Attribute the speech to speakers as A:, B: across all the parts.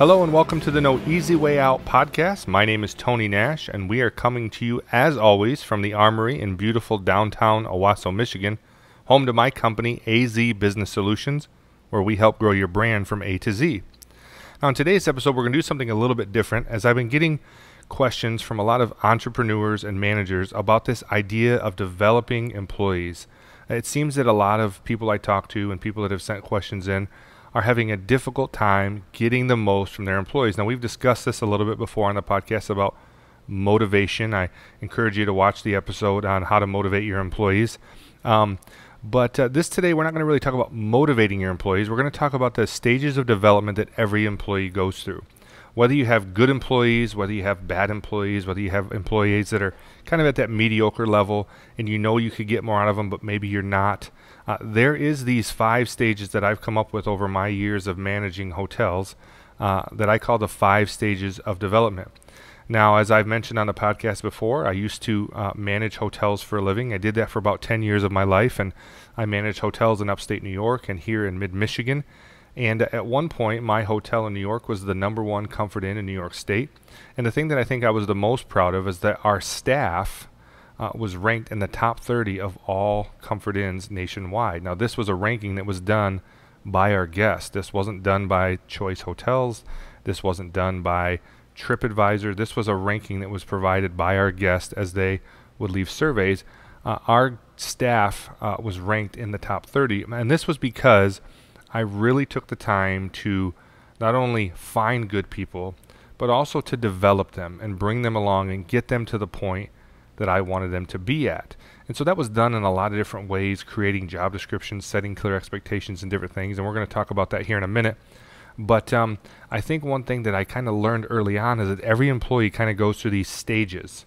A: Hello and welcome to the No Easy Way Out podcast. My name is Tony Nash, and we are coming to you, as always, from the Armory in beautiful downtown Owosso, Michigan, home to my company, AZee Business Solutions, where we help grow your brand from A to Z. Now, in today's episode, we're going to do something a little bit different, as I've been getting questions from a lot of entrepreneurs and managers about this idea of developing employees. It seems that a lot of people I talk to and people that have sent questions in are having a difficult time getting the most from their employees. Now, we've discussed this a little bit before on the podcast about motivation. I encourage you to watch the episode on how to motivate your employees. Um, but uh, this today, we're not going to really talk about motivating your employees. We're going to talk about the stages of development that every employee goes through whether you have good employees, whether you have bad employees, whether you have employees that are kind of at that mediocre level and you know you could get more out of them, but maybe you're not. Uh, there is these five stages that I've come up with over my years of managing hotels uh, that I call the five stages of development. Now, as I've mentioned on the podcast before, I used to uh, manage hotels for a living. I did that for about 10 years of my life, and I managed hotels in upstate New York and here in mid Michigan. And at one point, my hotel in New York was the number one comfort inn in New York State. And the thing that I think I was the most proud of is that our staff uh, was ranked in the top 30 of all comfort inns nationwide. Now, this was a ranking that was done by our guests. This wasn't done by Choice Hotels. This wasn't done by TripAdvisor. This was a ranking that was provided by our guests as they would leave surveys. Uh, our staff uh, was ranked in the top 30. And this was because I really took the time to not only find good people, but also to develop them and bring them along and get them to the point that I wanted them to be at. And so that was done in a lot of different ways, creating job descriptions, setting clear expectations, and different things. And we're going to talk about that here in a minute. But um, I think one thing that I kind of learned early on is that every employee kind of goes through these stages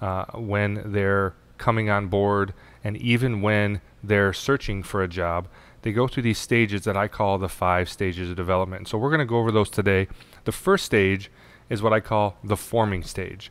A: uh, when they're coming on board and even when they're searching for a job they go through these stages that I call the five stages of development. So we're going to go over those today. The first stage is what I call the forming stage.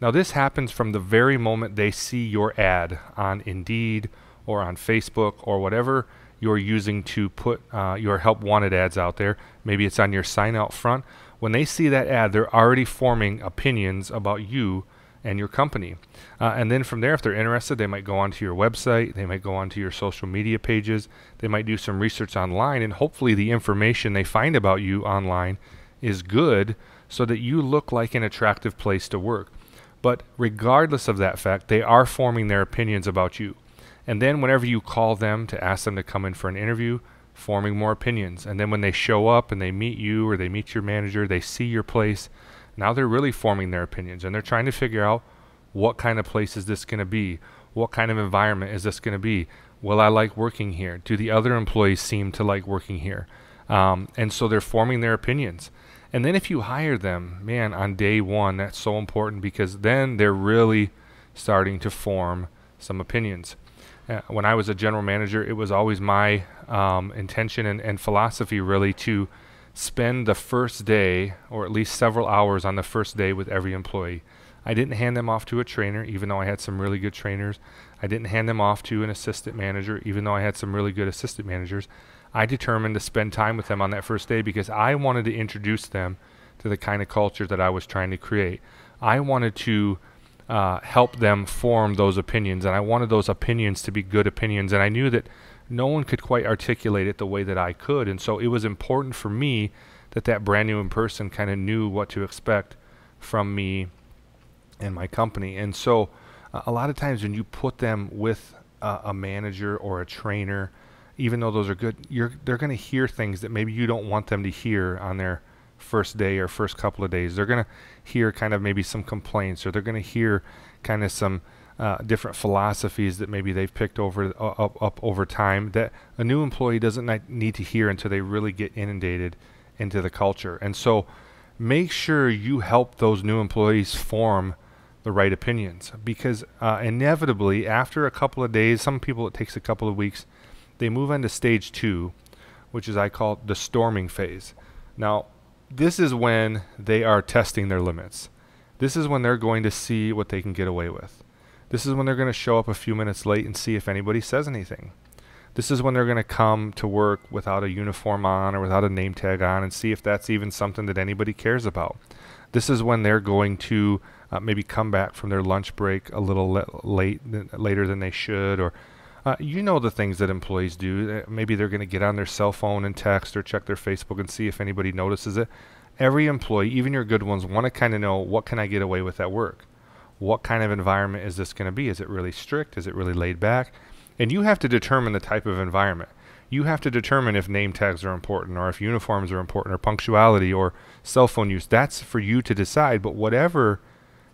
A: Now, this happens from the very moment they see your ad on Indeed or on Facebook or whatever you're using to put uh, your help wanted ads out there. Maybe it's on your sign out front. When they see that ad, they're already forming opinions about you and your company. Uh, and then from there, if they're interested, they might go onto your website, they might go onto your social media pages, they might do some research online, and hopefully the information they find about you online is good so that you look like an attractive place to work. But regardless of that fact, they are forming their opinions about you. And then whenever you call them to ask them to come in for an interview, forming more opinions. And then when they show up and they meet you or they meet your manager, they see your place, now they're really forming their opinions and they're trying to figure out what kind of place is this going to be? What kind of environment is this going to be? Will I like working here? Do the other employees seem to like working here? Um, and so they're forming their opinions. And then if you hire them, man, on day one, that's so important because then they're really starting to form some opinions. Uh, when I was a general manager, it was always my um, intention and, and philosophy really to spend the first day, or at least several hours on the first day with every employee. I didn't hand them off to a trainer, even though I had some really good trainers. I didn't hand them off to an assistant manager, even though I had some really good assistant managers. I determined to spend time with them on that first day because I wanted to introduce them to the kind of culture that I was trying to create. I wanted to uh, help them form those opinions, and I wanted those opinions to be good opinions. And I knew that no one could quite articulate it the way that I could. And so it was important for me that that brand new person kind of knew what to expect from me and my company. And so uh, a lot of times when you put them with uh, a manager or a trainer, even though those are good, you're they're going to hear things that maybe you don't want them to hear on their first day or first couple of days. They're going to hear kind of maybe some complaints or they're going to hear kind of some uh, different philosophies that maybe they've picked over uh, up, up over time that a new employee doesn't need to hear until they really get inundated into the culture. And so make sure you help those new employees form the right opinions because uh, inevitably after a couple of days, some people it takes a couple of weeks, they move into stage two, which is I call the storming phase. Now, this is when they are testing their limits. This is when they're going to see what they can get away with. This is when they're going to show up a few minutes late and see if anybody says anything. This is when they're going to come to work without a uniform on or without a name tag on and see if that's even something that anybody cares about. This is when they're going to uh, maybe come back from their lunch break a little le- late, later than they should, or uh, you know the things that employees do. Uh, maybe they're going to get on their cell phone and text or check their Facebook and see if anybody notices it. Every employee, even your good ones, want to kind of know what can I get away with at work. What kind of environment is this going to be? Is it really strict? Is it really laid back? And you have to determine the type of environment. You have to determine if name tags are important or if uniforms are important or punctuality or cell phone use. That's for you to decide. But whatever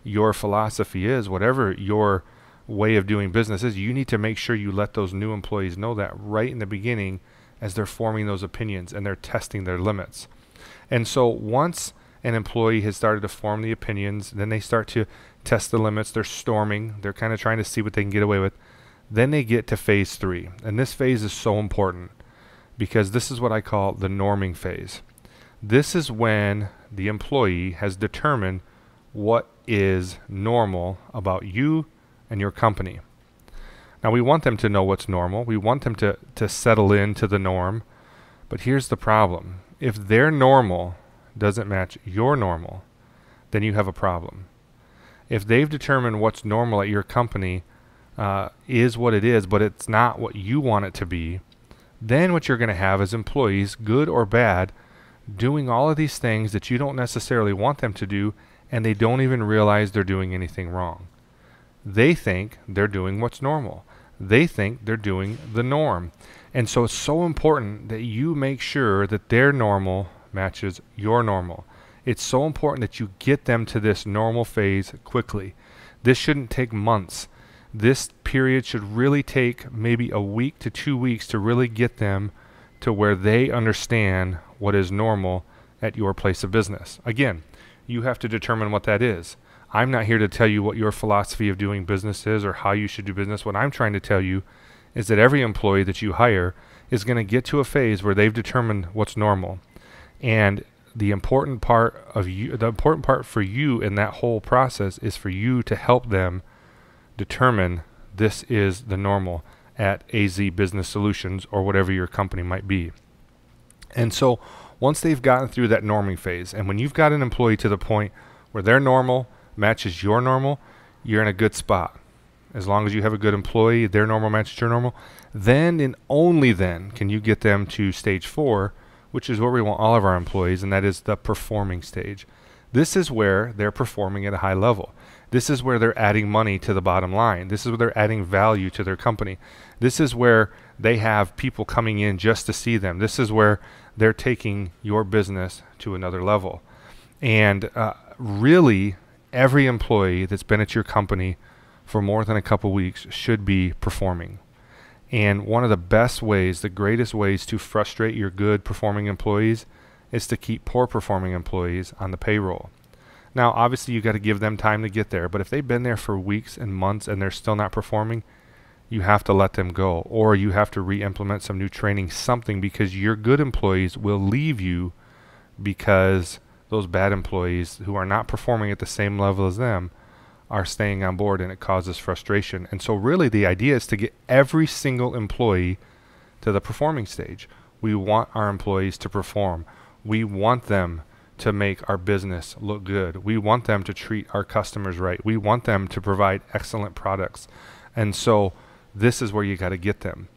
A: your philosophy is, whatever your way of doing business is, you need to make sure you let those new employees know that right in the beginning as they're forming those opinions and they're testing their limits. And so once an employee has started to form the opinions, then they start to test the limits, they're storming, they're kind of trying to see what they can get away with then they get to phase three. And this phase is so important because this is what I call the norming phase. This is when the employee has determined what is normal about you and your company. Now, we want them to know what's normal. We want them to, to settle into the norm. But here's the problem if their normal doesn't match your normal, then you have a problem. If they've determined what's normal at your company uh, is what it is, but it's not what you want it to be, then what you're going to have is employees, good or bad, doing all of these things that you don't necessarily want them to do, and they don't even realize they're doing anything wrong. They think they're doing what's normal. They think they're doing the norm. And so it's so important that you make sure that their normal matches your normal. It's so important that you get them to this normal phase quickly. This shouldn't take months this period should really take maybe a week to two weeks to really get them to where they understand what is normal at your place of business. Again, you have to determine what that is. I'm not here to tell you what your philosophy of doing business is or how you should do business. What I'm trying to tell you is that every employee that you hire is going to get to a phase where they've determined what's normal. And the important part of you the important part for you in that whole process is for you to help them determine this is the normal at AZee Business Solutions or whatever your company might be. And so once they've gotten through that norming phase, and when you've got an employee to the point where their normal matches your normal, you're in a good spot. As long as you have a good employee, their normal matches your normal, then and only then can you get them to stage four, which is where we want all of our employees, and that is the performing stage. This is where they're performing at a high level. This is where they're adding money to the bottom line. This is where they're adding value to their company. This is where they have people coming in just to see them. This is where they're taking your business to another level. And uh, really, every employee that's been at your company for more than a couple weeks should be performing. And one of the best ways, the greatest ways to frustrate your good performing employees is to keep poor performing employees on the payroll. Now, obviously, you got to give them time to get there, but if they've been there for weeks and months and they're still not performing, you have to let them go, or you have to re implement some new training, something, because your good employees will leave you because those bad employees who are not performing at the same level as them are staying on board and it causes frustration. And so, really, the idea is to get every single employee to the performing stage. We want our employees to perform, we want them to make our business look good. We want them to treat our customers right. We want them to provide excellent products. And so this is where you got to get them.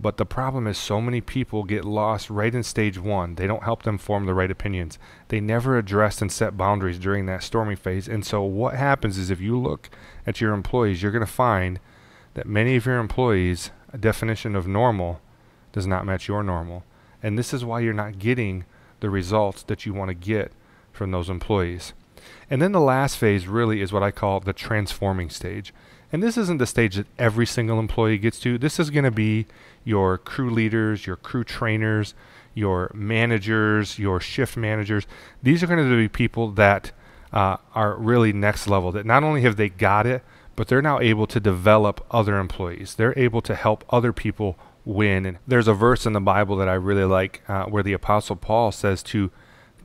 A: But the problem is so many people get lost right in stage one. They don't help them form the right opinions. They never address and set boundaries during that storming phase. And so what happens is if you look at your employees, you're going to find that many of your employees' definition of normal does not match your normal. And this is why you're not getting the results that you want to get from those employees. And then the last phase really is what I call the transforming stage. And this isn't the stage that every single employee gets to. This is going to be your crew leaders, your crew trainers, your managers, your shift managers. These are going to be people that uh, are really next level, that not only have they got it, but they're now able to develop other employees. They're able to help other people win. And there's a verse in the Bible that I really like uh, where the Apostle Paul says to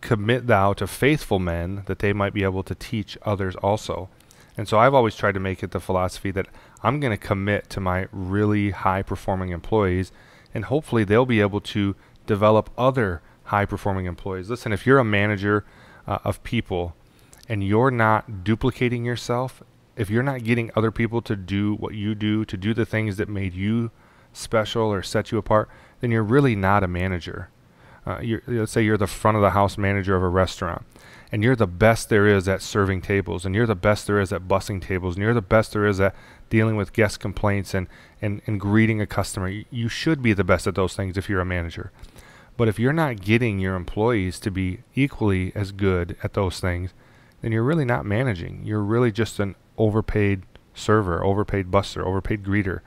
A: commit thou to faithful men that they might be able to teach others also. And so I've always tried to make it the philosophy that I'm going to commit to my really high performing employees and hopefully they'll be able to develop other high performing employees. Listen, if you're a manager uh, of people and you're not duplicating yourself, if you're not getting other people to do what you do, to do the things that made you special or set you apart, then you're really not a manager. Uh, let's say you're the front of the house manager of a restaurant and you're the best there is at serving tables and you're the best there is at bussing tables and you're the best there is at dealing with guest complaints and, and, and greeting a customer. You should be the best at those things if you're a manager. But if you're not getting your employees to be equally as good at those things then you're really not managing. You're really just an overpaid server overpaid busser overpaid greeter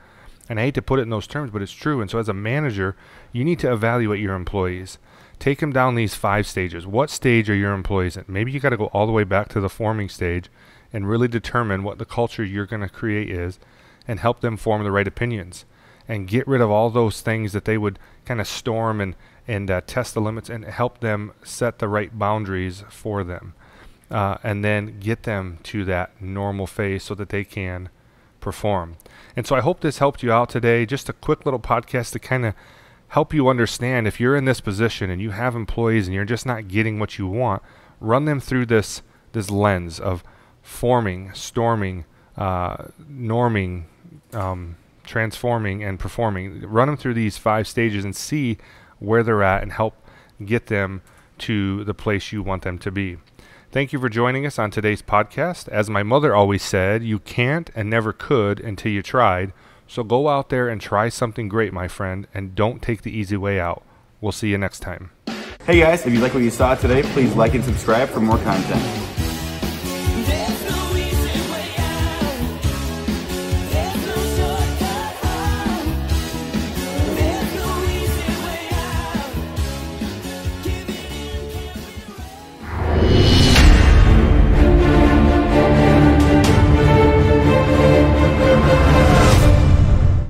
A: and I hate to put it in those terms, but it's true. And so, as a manager, you need to evaluate your employees. Take them down these five stages. What stage are your employees in? Maybe you got to go all the way back to the forming stage and really determine what the culture you're going to create is and help them form the right opinions and get rid of all those things that they would kind of storm and, and uh, test the limits and help them set the right boundaries for them. Uh, and then get them to that normal phase so that they can perform. And so I hope this helped you out today. Just a quick little podcast to kind of help you understand if you're in this position and you have employees and you're just not getting what you want, run them through this this lens of forming, storming, uh, norming, um, transforming, and performing. Run them through these five stages and see where they're at and help get them to the place you want them to be. Thank you for joining us on today's podcast. As my mother always said, you can't and never could until you tried. So go out there and try something great, my friend, and don't take the easy way out. We'll see you next time.
B: Hey guys, if you like what you saw today, please like and subscribe for more content.